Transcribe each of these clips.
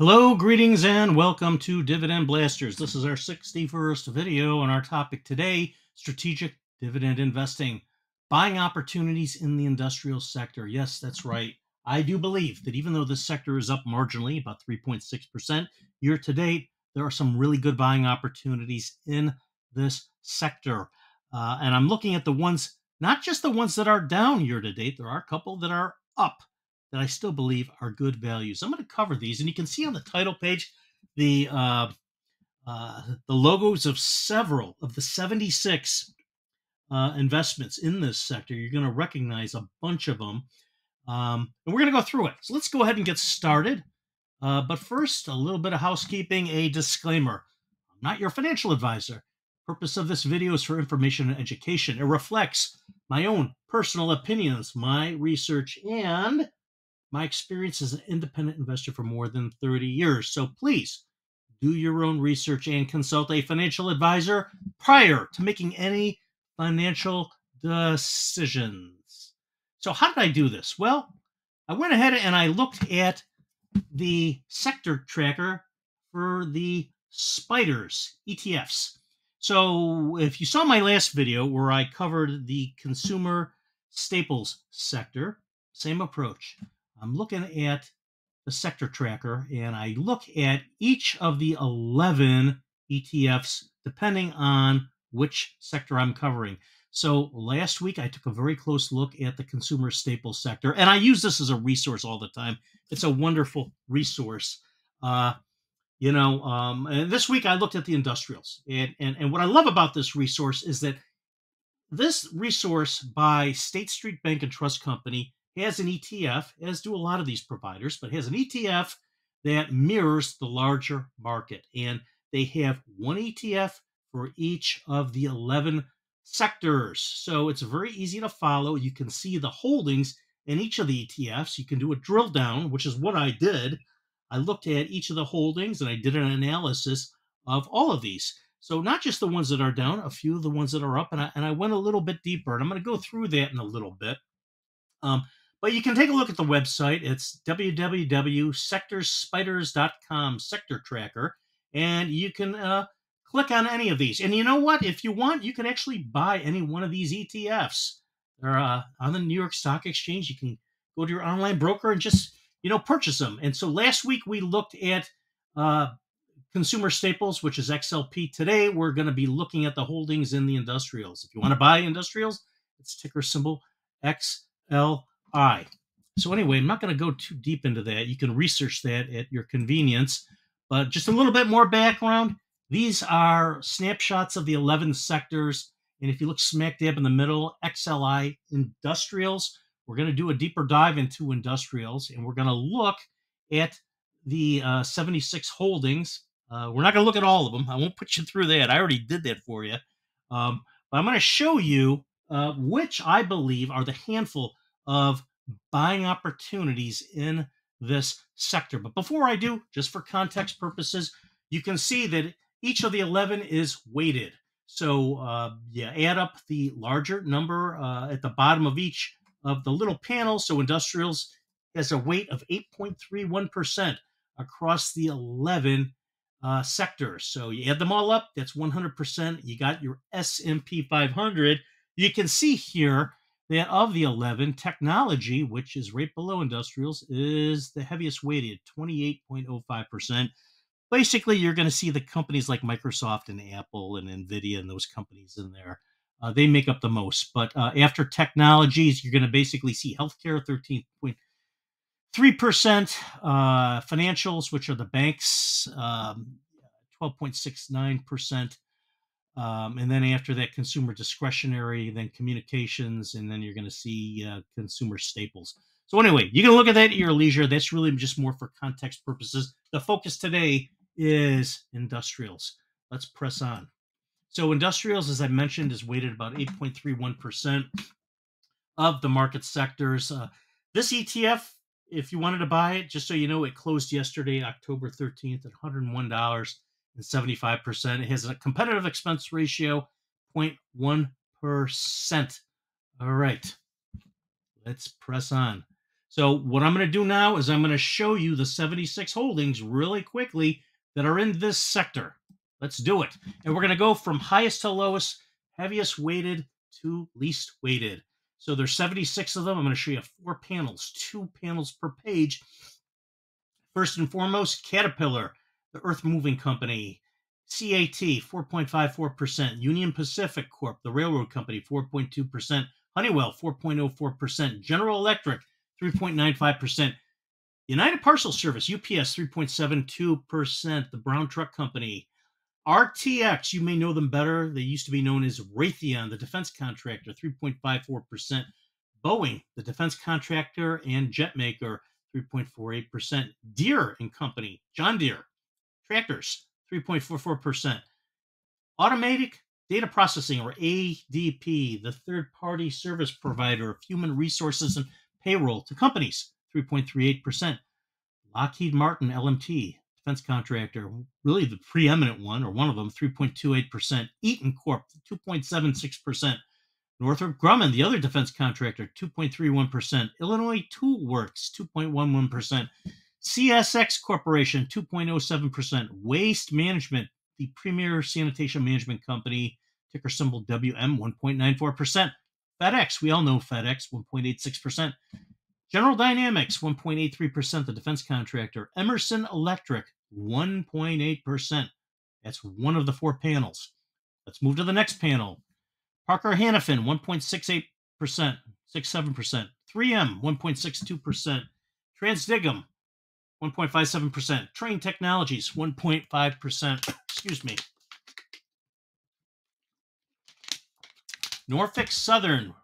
Hello, greetings, and welcome to Dividend Blasters. This is our 61st video, and our topic today strategic dividend investing, buying opportunities in the industrial sector. Yes, that's right. I do believe that even though this sector is up marginally, about 3.6% year to date, there are some really good buying opportunities in this sector. Uh, and I'm looking at the ones, not just the ones that are down year to date, there are a couple that are up that I still believe are good values. I'm going to cover these, and you can see on the title page the uh, uh, the logos of several of the 76 uh, investments in this sector. You're going to recognize a bunch of them, um, and we're going to go through it. So let's go ahead and get started. Uh, but first, a little bit of housekeeping, a disclaimer. I'm not your financial advisor. Purpose of this video is for information and education. It reflects my own personal opinions, my research, and my experience as an independent investor for more than 30 years. So please do your own research and consult a financial advisor prior to making any financial decisions. So, how did I do this? Well, I went ahead and I looked at the sector tracker for the spiders ETFs. So, if you saw my last video where I covered the consumer staples sector, same approach. I'm looking at the sector tracker and I look at each of the 11 ETFs depending on which sector I'm covering. So last week I took a very close look at the consumer staples sector, and I use this as a resource all the time. It's a wonderful resource. Uh, you know, um, and this week I looked at the industrials, and, and and what I love about this resource is that this resource by State Street Bank and Trust Company has an ETF, as do a lot of these providers, but has an ETF that mirrors the larger market. And they have one ETF for each of the 11 sectors. So it's very easy to follow. You can see the holdings in each of the ETFs. You can do a drill down, which is what I did. I looked at each of the holdings and I did an analysis of all of these. So not just the ones that are down, a few of the ones that are up, and I, and I went a little bit deeper. And I'm going to go through that in a little bit. Um, but you can take a look at the website. It's www.sectorspiders.com, sector tracker, and you can uh, click on any of these. And you know what? If you want, you can actually buy any one of these ETFs. They're uh, on the New York Stock Exchange. You can go to your online broker and just you know purchase them. And so last week we looked at uh, consumer staples, which is XLP. Today we're going to be looking at the holdings in the industrials. If you want to buy industrials, it's ticker symbol XL. I. So anyway, I'm not going to go too deep into that. You can research that at your convenience. But just a little bit more background. These are snapshots of the 11 sectors. And if you look smack dab in the middle, XLI industrials, we're going to do a deeper dive into industrials and we're going to look at the uh, 76 holdings. Uh, we're not going to look at all of them. I won't put you through that. I already did that for you. Um, but I'm going to show you uh, which I believe are the handful of buying opportunities in this sector. But before I do, just for context purposes, you can see that each of the 11 is weighted. So uh, yeah, add up the larger number uh, at the bottom of each of the little panels. So industrials has a weight of 8.31% across the 11 uh, sectors. So you add them all up, that's 100%. You got your S&P 500. You can see here that of the 11, technology, which is right below industrials, is the heaviest weighted, 28.05%. Basically, you're going to see the companies like Microsoft and Apple and Nvidia and those companies in there. Uh, they make up the most. But uh, after technologies, you're going to basically see healthcare, 13.3%, uh, financials, which are the banks, um, 12.69%. Um, and then after that, consumer discretionary, then communications, and then you're going to see uh, consumer staples. So anyway, you can look at that at your leisure. That's really just more for context purposes. The focus today is industrials. Let's press on. So industrials, as I mentioned, is weighted about 8.31% of the market sectors. Uh, this ETF, if you wanted to buy it, just so you know, it closed yesterday, October 13th at $101 and 75%. It has a competitive expense ratio 0.1%. All right, let's press on. So what I'm going to do now is I'm going to show you the 76 holdings really quickly that are in this sector. Let's do it. And we're going to go from highest to lowest, heaviest weighted to least weighted. So there's 76 of them. I'm going to show you four panels, two panels per page. First and foremost, Caterpillar, the earth moving company. CAT, 4.54%. Union Pacific Corp, the railroad company, 4.2%. Honeywell, 4.04%. General Electric, 3.95%. United Parcel Service, UPS, 3.72%. The Brown Truck Company, RTX, you may know them better. They used to be known as Raytheon, the defense contractor, 3.54%. Boeing, the defense contractor and jet maker, 3.48%. Deere and Company, John Deere, tractors, 3.44%. Automatic Data Processing, or ADP, the third party service provider of human resources and payroll to companies, 3.38%. Lockheed Martin, LMT, defense contractor, really the preeminent one, or one of them, 3.28%. Eaton Corp, 2.76%. Northrop Grumman, the other defense contractor, 2.31%. Illinois Tool Works, 2.11%. CSX Corporation, 2.07%. Waste Management, the premier sanitation management company, ticker symbol WM, 1.94%. FedEx, we all know FedEx, 1.86%. General Dynamics, 1.83%, the defense contractor. Emerson Electric, 1.8%. That's one of the four panels. Let's move to the next panel. Parker Hannifin, 1.68%, 67%. 3M, 1.62%. Transdigm, 1.57%. Trane Technologies, 1.5%. Excuse me. Norfolk Southern,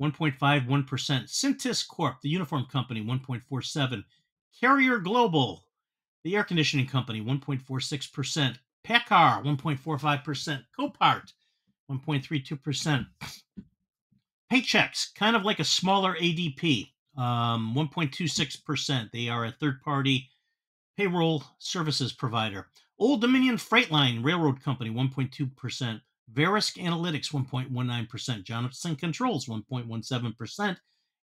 1.51%. Cintas Corp, the uniform company, 1.47. Carrier Global, the air conditioning company, 1.46%. PACCAR, 1.45%. Copart, 1.32%. Paychex, kind of like a smaller ADP, um, 1.26%. They are a third party payroll services provider. Old Dominion Freightline Railroad Company, 1.2%. Verisk Analytics, 1.19%. Johnson Controls, 1.17%.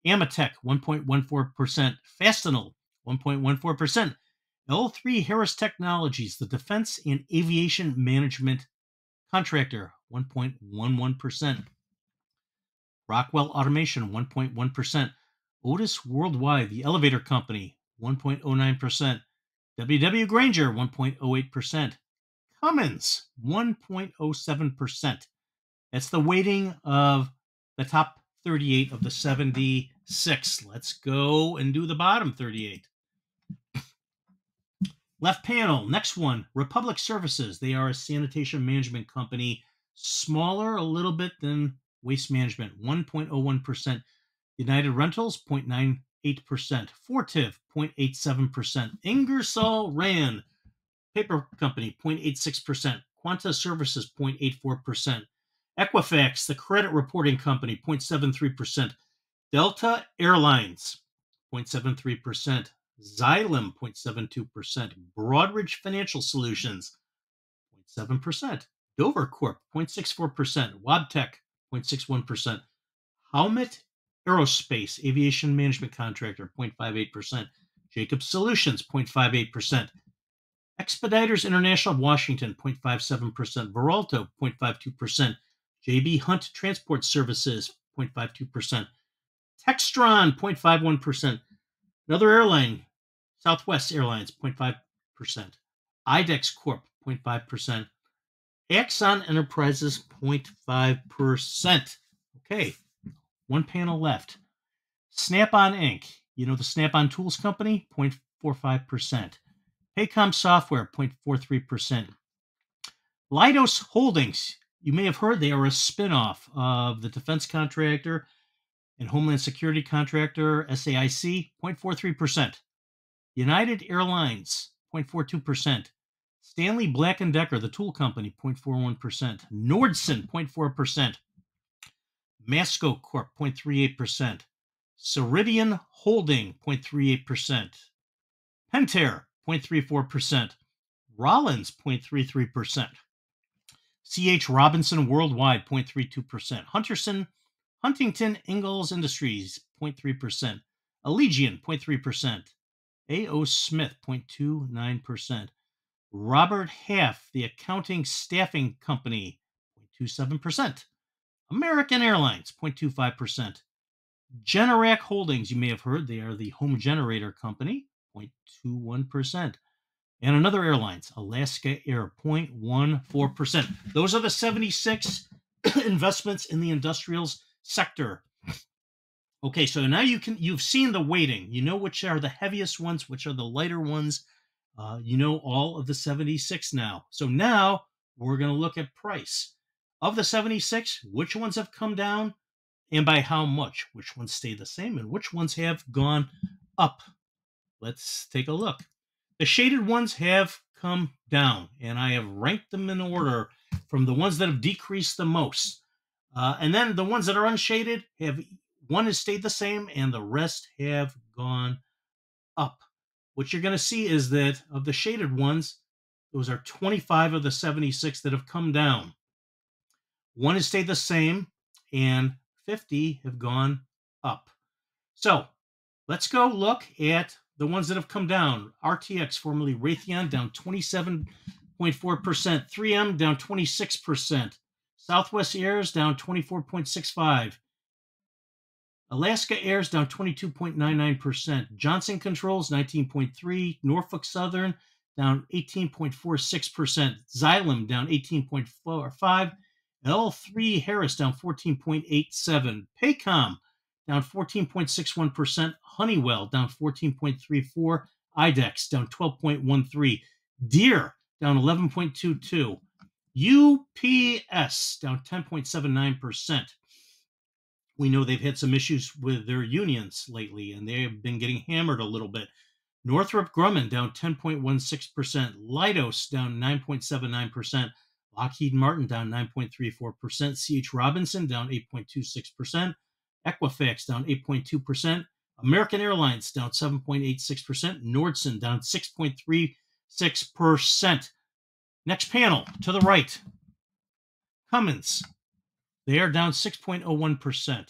Ametek, 1.14%. Fastenal, 1.14%. L3 Harris Technologies, the defense and aviation management contractor, 1.11%. Rockwell Automation, 1.1%. Otis Worldwide, the elevator company, 1.09%. WW Grainger, 1.08%. Cummins, 1.07%. That's the weighting of the top 38 of the 76. Let's go and do the bottom 38. Left panel, next one, Republic Services. They are a sanitation management company, smaller a little bit than Waste Management, 1.01%. United Rentals, 0.98%. Fortive, 0.87%. Ingersoll Rand, paper company, 0.86%. Quanta Services, 0.84%. Equifax, the credit reporting company, 0.73%. Delta Airlines, 0.73%. Xylem, 0.72%. Broadridge Financial Solutions, 0.7%. Dover Corp, 0.64%. Wabtec, 0.61%. Howmet Aerospace, Aviation Management Contractor, 0.58%. Jacob Solutions, 0.58%. Expeditors International of Washington, 0.57%. Veralto, 0.52%. JB Hunt Transport Services, 0.52%. Textron, 0.51%. Another airline, Southwest Airlines, 0.5%. IDEX Corp, 0.5%. Axon Enterprises, 0.5%. Okay, one panel left. Snap on Inc., you know the Snap on Tools Company, 0.45%. Paycom Software, 0.43%. Leidos Holdings, you may have heard they are a spinoff of the defense contractor and Homeland Security contractor SAIC, 0.43%. United Airlines, 0.42%. Stanley Black & Decker, the tool company, 0.41%. Nordson, 0.4%. Masco Corp, 0.38%. Ceridian Holding, 0.38%. Pentair, 0.34%. Rollins, 0.33%. CH Robinson Worldwide, 0.32%. Hunterson, Huntington Ingalls Industries, 0.3%. Allegion, 0.3%. A.O. Smith, 0.29%. Robert Half, the accounting staffing company, 0.27%. American Airlines, 0.25%. Generac Holdings, you may have heard, they are the home generator company, 0.21%. And another airlines, Alaska Air, 0.14%. Those are the 76 investments in the industrials sector. Okay, so now you can you've seen the weighting. You know which are the heaviest ones, which are the lighter ones. Uh, you know all of the 76 now. So now we're going to look at price. Of the 76, which ones have come down and by how much? Which ones stay the same and which ones have gone up? Let's take a look. The shaded ones have come down, and I have ranked them in order from the ones that have decreased the most. Uh, and then the ones that are unshaded have one has stayed the same, and the rest have gone up. What you're going to see is that of the shaded ones, those are 25 of the 76 that have come down. One has stayed the same, and 50 have gone up. So let's go look at the ones that have come down. RTX, formerly Raytheon, down 27.4%. 3M down 26%. Southwest Airs down 24.65. Alaska Airs down 22.99%. Johnson Controls 19.3. Norfolk Southern down 18.46%. Xylem down 18.45. L3 Harris down 14.87. Paycom down 14.61%. Honeywell down 14.34. IDEX down 12.13. Deere down 11.22. UPS down 10.79%. We know they've had some issues with their unions lately and they have been getting hammered a little bit. Northrop Grumman down 10.16%. Leidos down 9.79%. Lockheed Martin down 9.34%. CH Robinson down 8.26%. Equifax down 8.2%. American Airlines down 7.86%. Nordson down 6.36%. Next panel to the right. Cummins. They are down 6.01%.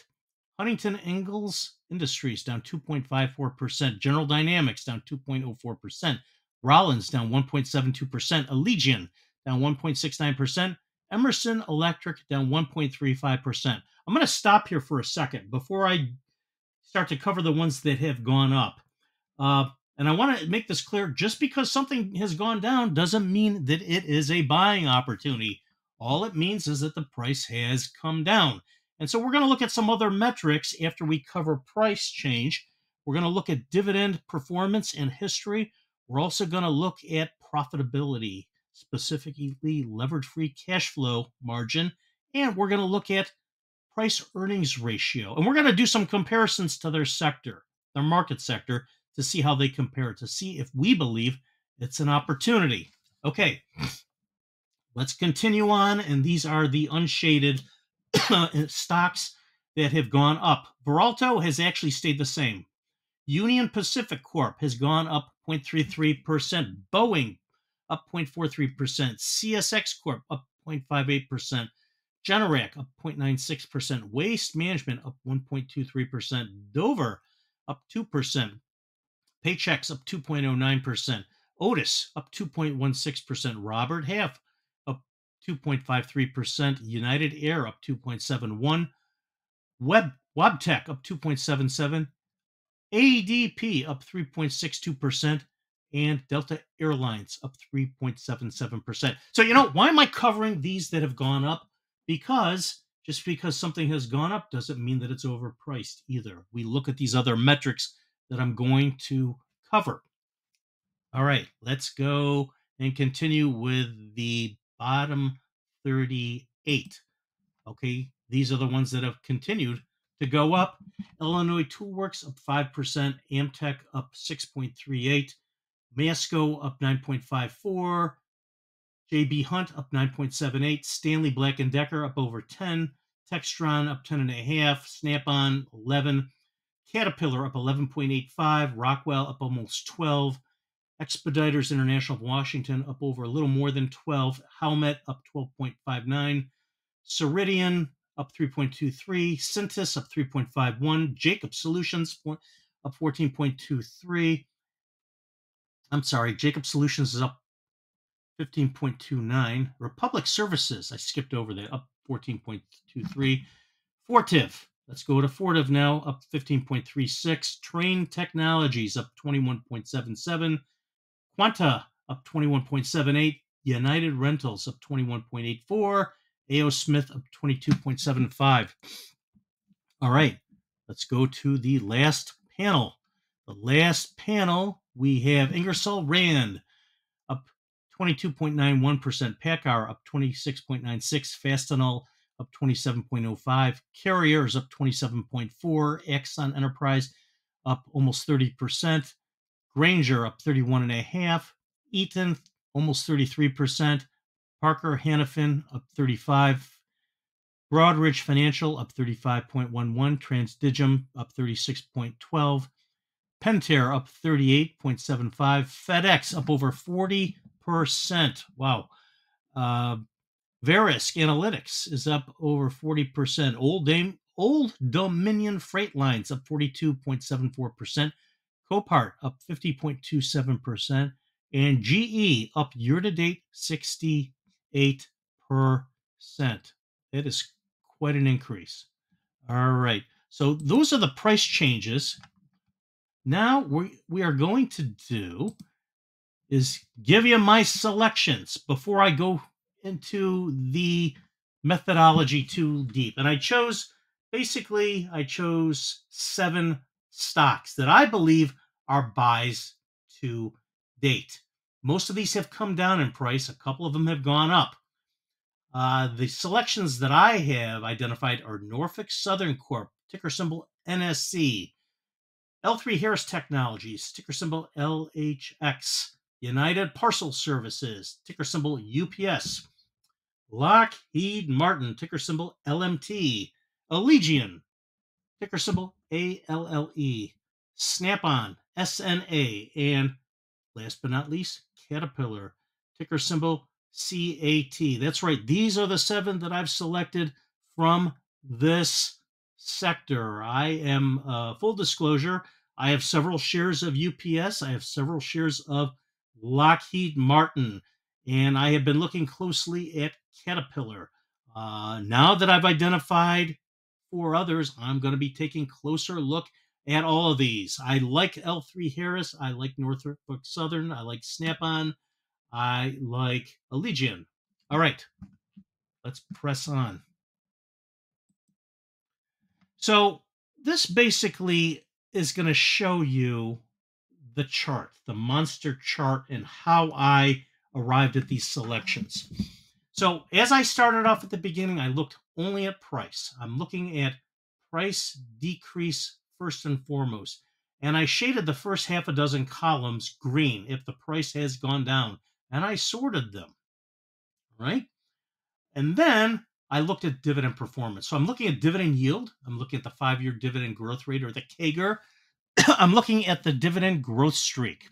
Huntington Ingalls Industries down 2.54%. General Dynamics down 2.04%. Rollins down 1.72%. Allegion down 1.69%. Emerson Electric down 1.35%. I'm going to stop here for a second before I start to cover the ones that have gone up. Uh, and I want to make this clear just because something has gone down doesn't mean that it is a buying opportunity. All it means is that the price has come down. And so we're going to look at some other metrics after we cover price change. We're going to look at dividend performance and history. We're also going to look at profitability specifically leverage free cash flow margin, and we're going to look at price earnings ratio. And we're going to do some comparisons to their sector, their market sector, to see how they compare, to see if we believe it's an opportunity. Okay, let's continue on. And these are the unshaded stocks that have gone up. Veralto has actually stayed the same. Union Pacific Corp has gone up 0.33%. Boeing up 0.43%. CSX Corp up 0.58%. Generac up 0.96%. Waste Management up 1.23%. Dover up 2%. Paychex up 2.09%. Otis up 2.16%. Robert Half up 2.53%. United Air up 2.71. Web Wabtec up 2.77%. ADP up 3.62% and Delta Airlines up 3.77%. So, you know, why am I covering these that have gone up? Because just because something has gone up doesn't mean that it's overpriced either. We look at these other metrics that I'm going to cover. All right, let's go and continue with the bottom 38. Okay, these are the ones that have continued to go up. Illinois Toolworks up 5%, Amtech up 6.38, Masco up 9.54. JB Hunt up 9.78. Stanley Black & Decker up over 10. Textron up 10.5. Snap-on 11. Caterpillar up 11.85. Rockwell up almost 12. Expeditors International of Washington up over a little more than 12. Howmet up 12.59. Ceridian up 3.23. Cintas up 3.51. Jacob Solutions up 14.23. I'm sorry, Jacob Solutions is up 15.29. Republic Services, I skipped over that, up 14.23. Fortive, let's go to Fortive now, up 15.36. Trane Technologies, up 21.77. Quanta, up 21.78. United Rentals, up 21.84. A.O. Smith, up 22.75. All right, let's go to the last panel. The last panel, we have Ingersoll Rand, up 22.91%. PACCAR up 26.96%, Fastenal up 27.05%, Carrier is up 27.4, Axon Enterprise up almost 30%. Grainger up 31.5. Eaton almost 33%. Parker Hannifin up 35. Broadridge Financial up 35.11. Transdigm up 36.12. Pentair up 38.75. FedEx up over 40%. Wow. Uh, Verisk Analytics is up over 40%. Old Dame, Old Dominion Freight Lines up 42.74%. Copart up 50.27%. And GE up year to date 68%. That is quite an increase. All right. So those are the price changes. Now we, we are going to do is give you my selections before I go into the methodology too deep. And I chose basically I chose seven stocks that I believe are buys to date. Most of these have come down in price, a couple of them have gone up. Uh, the selections that I have identified are Norfolk Southern Corp, ticker symbol NSC, L3 Harris Technologies, ticker symbol LHX, United Parcel Services, ticker symbol UPS, Lockheed Martin, ticker symbol LMT, Allegion, ticker symbol ALLE, Snap on, SNA, and last but not least, Caterpillar, ticker symbol CAT. That's right. These are the seven that I've selected from this sector. I am, uh, full disclosure, I have several shares of UPS. I have several shares of Lockheed Martin. And I have been looking closely at Caterpillar. Uh, now that I've identified four others, I'm going to be taking closer look at all of these. I like L3 Harris. I like Norfolk Southern. I like Snap on. I like Allegion. All right, let's press on. So this basically is going to show you the chart, the monster chart, and how I arrived at these selections. So as I started off at the beginning, I looked only at price. I'm looking at price decrease first and foremost. And I shaded the first half a dozen columns green if the price has gone down and I sorted them, right? And then I looked at dividend performance. So I'm looking at dividend yield. I'm looking at the five year dividend growth rate or the CAGR. I'm looking at the dividend growth streak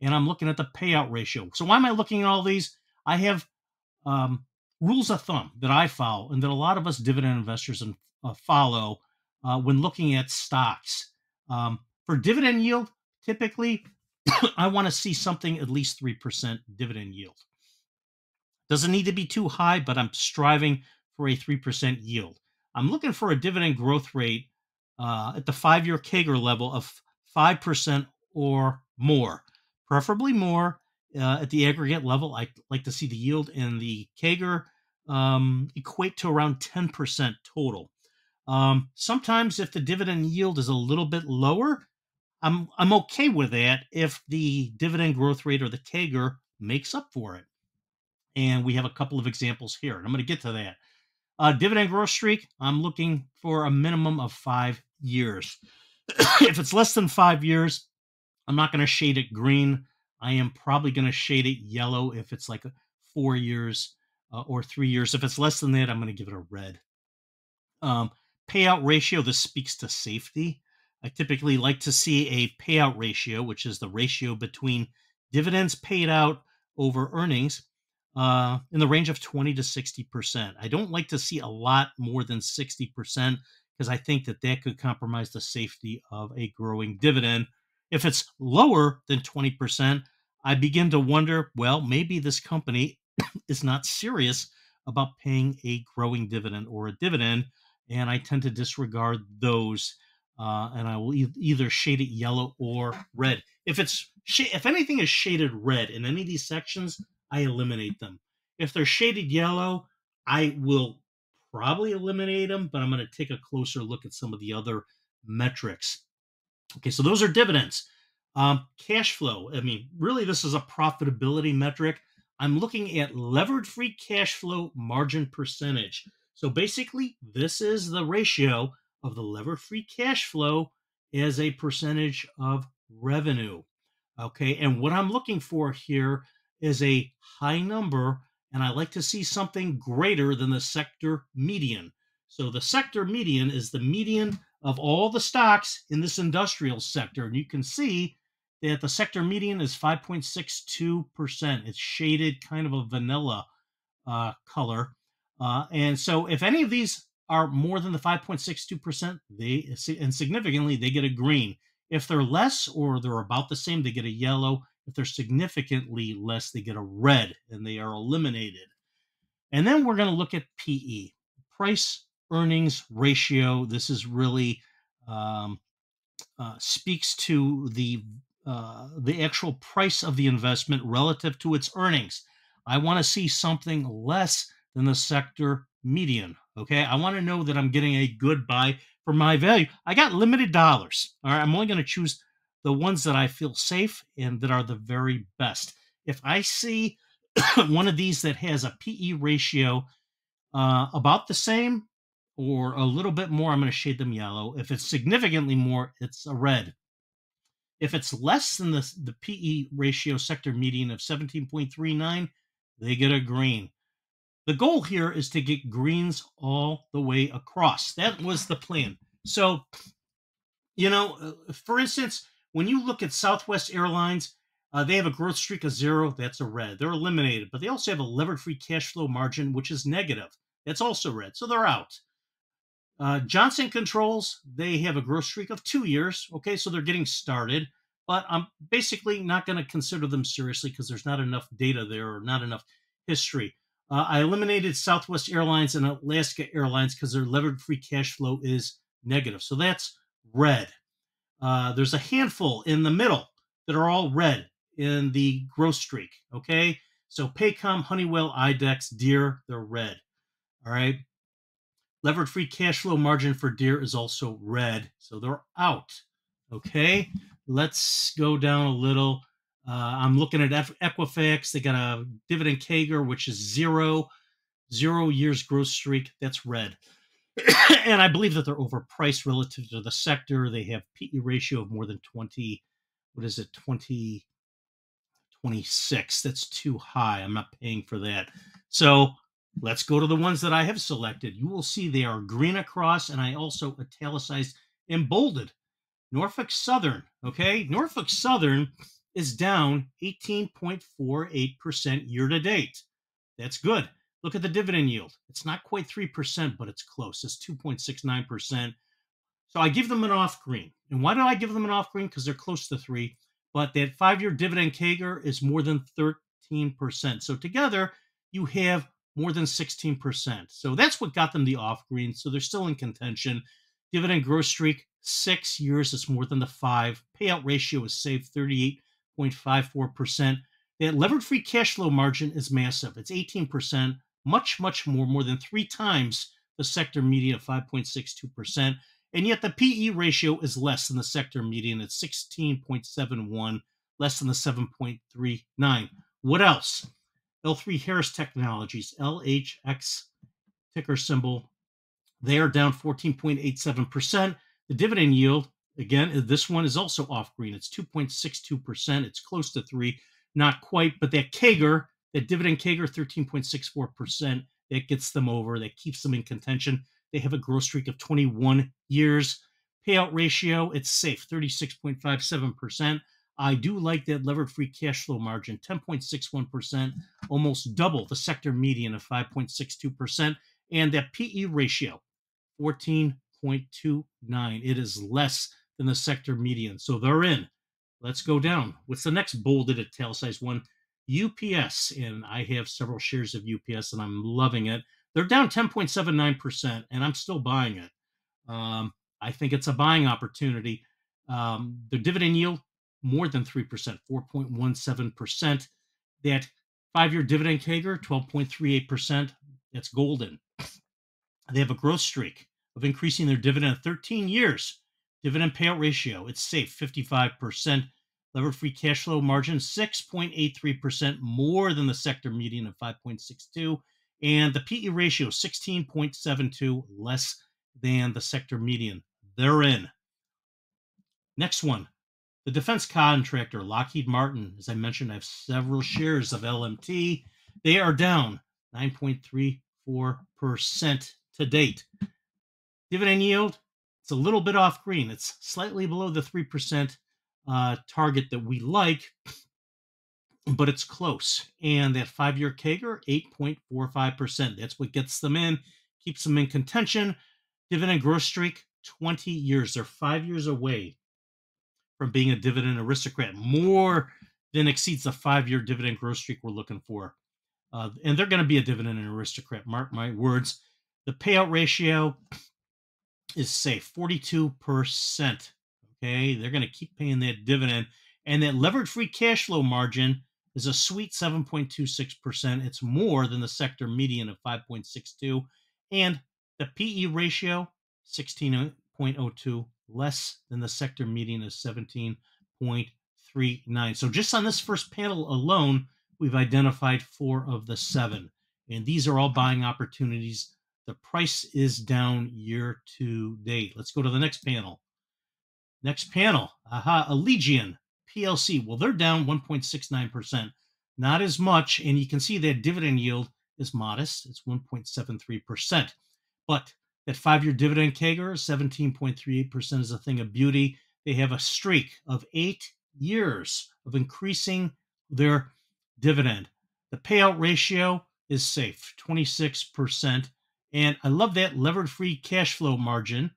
and I'm looking at the payout ratio. So why am I looking at all these? I have um, rules of thumb that I follow and that a lot of us dividend investors uh, follow uh, when looking at stocks. Um, for dividend yield, typically I want to see something at least 3% dividend yield. Doesn't need to be too high, but I'm striving for a 3% yield. I'm looking for a dividend growth rate uh, at the five year CAGR level of 5% or more, preferably more uh, at the aggregate level. I like to see the yield and the CAGR um, equate to around 10% total. Um, sometimes, if the dividend yield is a little bit lower, I'm I'm okay with that if the dividend growth rate or the CAGR makes up for it. And we have a couple of examples here, and I'm going to get to that. Uh, dividend growth streak, I'm looking for a minimum of five years. if it's less than five years, I'm not going to shade it green. I am probably going to shade it yellow if it's like four years uh, or three years. If it's less than that, I'm going to give it a red. Um, payout ratio, this speaks to safety. I typically like to see a payout ratio, which is the ratio between dividends paid out over earnings, uh, in the range of 20 to 60%. I don't like to see a lot more than 60% because I think that that could compromise the safety of a growing dividend. If it's lower than 20%, I begin to wonder well, maybe this company is not serious about paying a growing dividend or a dividend. And I tend to disregard those. Uh, and I will e- either shade it yellow or red. If it's sh- if anything is shaded red in any of these sections, I eliminate them. If they're shaded yellow, I will probably eliminate them, but I'm going to take a closer look at some of the other metrics. Okay, so those are dividends. Um, cash flow. I mean, really, this is a profitability metric. I'm looking at levered free cash flow margin percentage. So basically, this is the ratio of the levered free cash flow as a percentage of revenue. Okay, and what I'm looking for here is a high number, and I like to see something greater than the sector median. So the sector median is the median of all the stocks in this industrial sector. And you can see that the sector median is 5.62%. It's shaded kind of a vanilla uh, color. Uh, and so if any of these are more than the 5.62%, they and significantly they get a green. If they're less or they're about the same, they get a yellow. If they're significantly less, they get a red and they are eliminated. And then we're going to look at PE, price earnings ratio. This is really um, uh, speaks to the uh, the actual price of the investment relative to its earnings. I want to see something less than the sector median. Okay. I want to know that I'm getting a good buy for my value. I got limited dollars. All right. I'm only going to choose the ones that I feel safe and that are the very best. If I see one of these that has a PE ratio uh, about the same or a little bit more, I'm going to shade them yellow. If it's significantly more, it's a red. If it's less than the, the PE ratio sector median of 17.39, they get a green. The goal here is to get greens all the way across. That was the plan. So, you know, uh, for instance, when you look at Southwest Airlines, uh, they have a growth streak of zero. That's a red. They're eliminated, but they also have a levered free cash flow margin, which is negative. That's also red. So they're out. Uh, Johnson Controls, they have a growth streak of two years. Okay, so they're getting started, but I'm basically not going to consider them seriously because there's not enough data there or not enough history. Uh, I eliminated Southwest Airlines and Alaska Airlines because their levered free cash flow is negative. So that's red. Uh, there's a handful in the middle that are all red in the growth streak. Okay, so Paycom, Honeywell, IDEX, Deere, they're red. All right. Levered free cash flow margin for Deere is also red, so they're out. Okay, let's go down a little. Uh, I'm looking at Equifax. They got a dividend CAGR, which is zero, zero years growth streak. That's red. and I believe that they're overpriced relative to the sector. They have PE ratio of more than 20. What is it? 20, 26. That's too high. I'm not paying for that. So Let's go to the ones that I have selected. You will see they are green across, and I also italicized and bolded. Norfolk Southern, okay? Norfolk Southern is down 18.48% year to date. That's good. Look at the dividend yield. It's not quite 3%, but it's close. It's 2.69%. So I give them an off green. And why do I give them an off green? Because they're close to three. But that five year dividend CAGR is more than 13%. So together, you have more than 16%. So that's what got them the off green. So they're still in contention. Dividend growth streak, six years is more than the five. Payout ratio is saved 38.54%. That levered free cash flow margin is massive. It's 18%, much, much more, more than three times the sector median of 5.62%. And yet the PE ratio is less than the sector median at 16.71, less than the 7.39. What else? L3 Harris Technologies, LHX ticker symbol. They are down 14.87%. The dividend yield, again, this one is also off green. It's 2.62%. It's close to three, not quite, but that CAGR, that dividend CAGR, 13.64%, that gets them over. That keeps them in contention. They have a growth streak of 21 years. Payout ratio, it's safe, 36.57%. I do like that levered free cash flow margin, 10.61%, almost double the sector median of 5.62%, and that PE ratio, 14.4%. 6.29. It is less than the sector median. So they're in. Let's go down. What's the next bolded at tail size one? UPS. And I have several shares of UPS and I'm loving it. They're down 10.79%, and I'm still buying it. Um, I think it's a buying opportunity. Um, the dividend yield, more than 3%, 4.17%. That five year dividend CAGR, 12.38%. That's golden. They have a growth streak of increasing their dividend 13 years. Dividend payout ratio, it's safe, 55%. Levered free cash flow margin, 6.83%, more than the sector median of 5.62. And the PE ratio, 16.72, less than the sector median. They're in. Next one, the defense contractor Lockheed Martin. As I mentioned, I have several shares of LMT. They are down 9.34% to date. Dividend yield, it's a little bit off green. It's slightly below the 3% uh, target that we like, but it's close. And that five year CAGR, 8.45%. That's what gets them in, keeps them in contention. Dividend growth streak, 20 years. They're five years away from being a dividend aristocrat, more than exceeds the five year dividend growth streak we're looking for. Uh, and they're going to be a dividend aristocrat, mark my words. The payout ratio is safe 42%. Okay, they're going to keep paying that dividend. And that levered free cash flow margin is a sweet 7.26%. It's more than the sector median of 5.62. And the PE ratio, 16.02, less than the sector median of 17.39. So just on this first panel alone, we've identified four of the seven. And these are all buying opportunities. The price is down year to date. Let's go to the next panel. Next panel, aha, Allegion PLC. Well, they're down 1.69%, not as much. And you can see that dividend yield is modest, it's 1.73%. But that five year dividend CAGR, 17.38%, is a thing of beauty. They have a streak of eight years of increasing their dividend. The payout ratio is safe, 26%. And I love that levered free cash flow margin,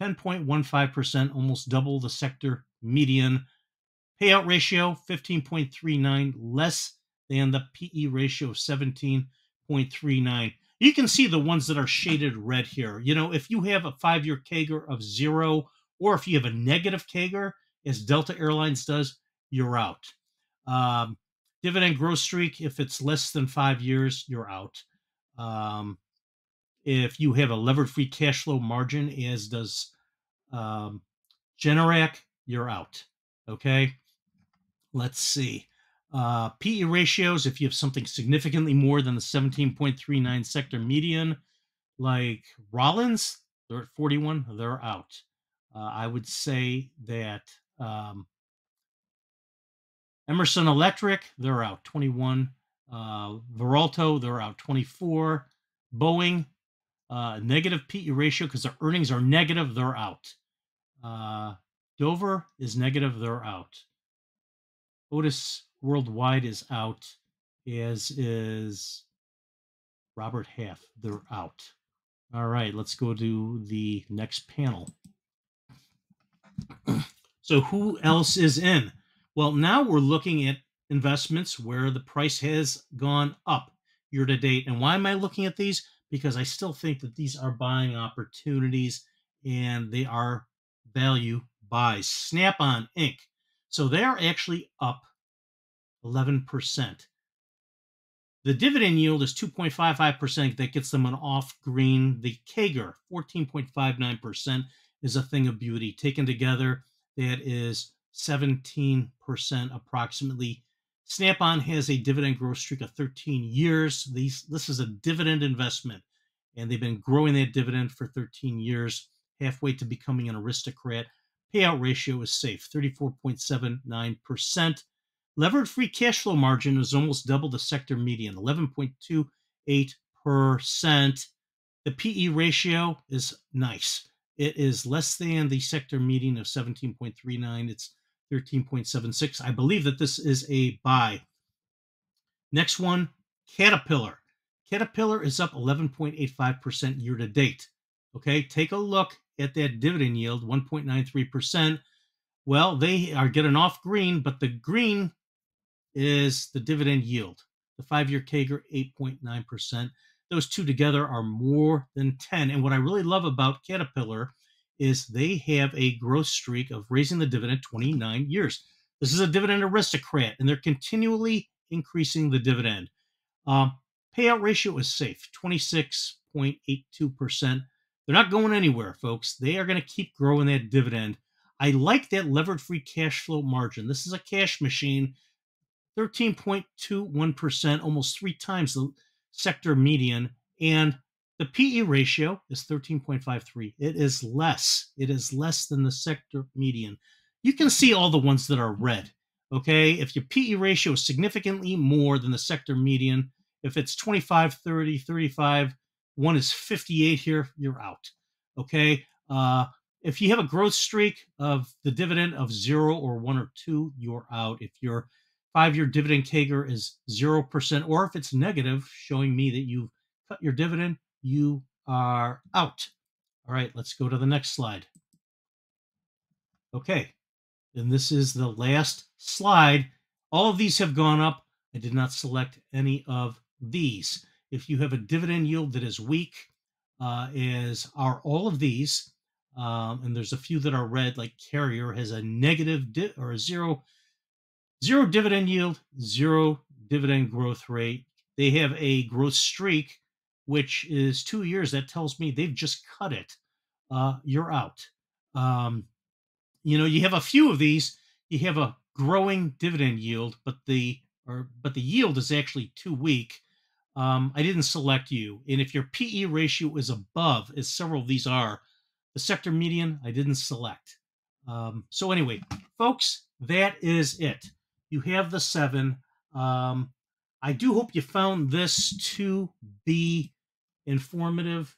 10.15%, almost double the sector median. Payout ratio 15.39, less than the PE ratio of 17.39. You can see the ones that are shaded red here. You know, if you have a five year CAGR of zero, or if you have a negative CAGR, as Delta Airlines does, you're out. Um, dividend growth streak, if it's less than five years, you're out. Um, if you have a levered free cash flow margin, as does um, Generac, you're out. Okay. Let's see. Uh, PE ratios, if you have something significantly more than the 17.39 sector median, like Rollins, they're at 41, they're out. Uh, I would say that um, Emerson Electric, they're out 21. Uh, Veralto, they're out 24. Boeing, uh, negative PE ratio because their earnings are negative, they're out. Uh, Dover is negative, they're out. Otis Worldwide is out, as is Robert Half. They're out. All right, let's go to the next panel. so, who else is in? Well, now we're looking at investments where the price has gone up year to date. And why am I looking at these? Because I still think that these are buying opportunities and they are value buys. Snap on Inc. So they are actually up 11%. The dividend yield is 2.55%. That gets them an off green. The CAGR 14.59%, is a thing of beauty. Taken together, that is 17% approximately. Snap on has a dividend growth streak of 13 years. These, this is a dividend investment, and they've been growing that dividend for 13 years, halfway to becoming an aristocrat. Payout ratio is safe, 34.79%. Levered free cash flow margin is almost double the sector median, 11.28%. The PE ratio is nice. It is less than the sector median of 17.39. It's 13.76. I believe that this is a buy. Next one, Caterpillar. Caterpillar is up 11.85% year to date. Okay, take a look at that dividend yield, 1.93%. Well, they are getting off green, but the green is the dividend yield. The five year CAGR, 8.9%. Those two together are more than 10. And what I really love about Caterpillar is they have a growth streak of raising the dividend 29 years. This is a dividend aristocrat, and they're continually increasing the dividend. Um, payout ratio is safe, 26.82%. They're not going anywhere, folks. They are going to keep growing that dividend. I like that levered free cash flow margin. This is a cash machine, 13.21%, almost three times the sector median. And the PE ratio is 13.53. It is less. It is less than the sector median. You can see all the ones that are red. Okay. If your PE ratio is significantly more than the sector median, if it's 25, 30, 35, one is 58 here, you're out. Okay. Uh, if you have a growth streak of the dividend of zero or one or two, you're out. If your five year dividend CAGR is 0%, or if it's negative, showing me that you've cut your dividend, you are out. All right, let's go to the next slide. Okay, and this is the last slide. All of these have gone up. I did not select any of these if you have a dividend yield that is weak, uh, as are all of these, um, and there's a few that are red, like Carrier has a negative or a zero zero dividend yield, zero dividend growth rate. They have a growth streak, which is two years. That tells me they've just cut it. Uh, you're out. Um, you know, you have a few of these. You have a growing dividend yield, but the or but the yield is actually too weak um, I didn't select you. And if your PE ratio is above, as several of these are, the sector median, I didn't select. Um, so anyway, folks, that is it. You have the seven. Um, I do hope you found this to be informative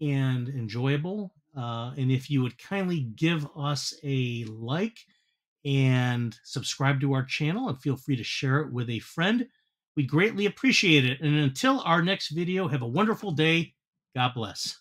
and enjoyable. Uh, and if you would kindly give us a like and subscribe to our channel and feel free to share it with a friend. We greatly appreciate it. And until our next video, have a wonderful day. God bless.